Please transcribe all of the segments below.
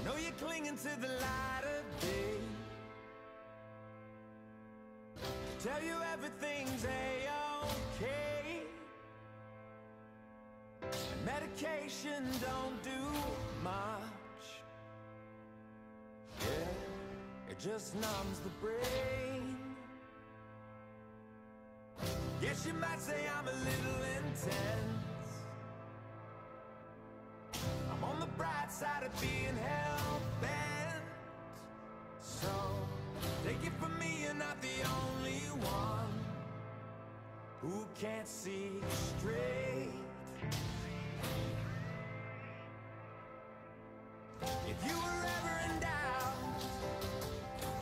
I know you're clinging to the light of day. Tell you everything's a-okay. Medication don't do much. Yeah, it just numbs the brain. Guess you might say I'm a little intense. I'm on the bright side of being hell so take it from me, you're not the only one who can't see straight. If you were ever in doubt,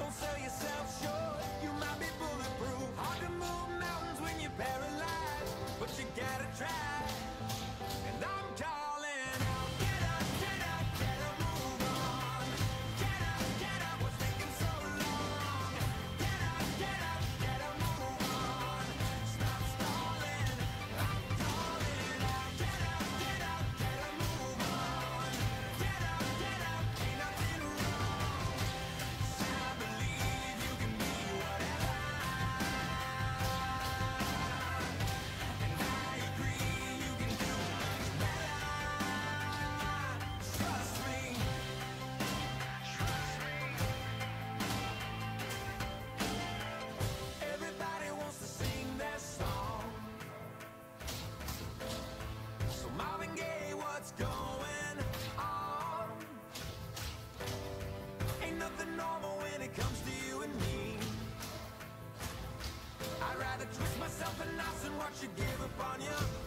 don't sell yourself short. You might be bulletproof. Hard to move mountains when you're paralyzed, but you gotta try. thought you give up on you.